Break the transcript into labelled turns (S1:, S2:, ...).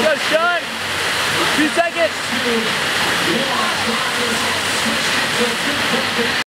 S1: Ja, schön. Wie
S2: sag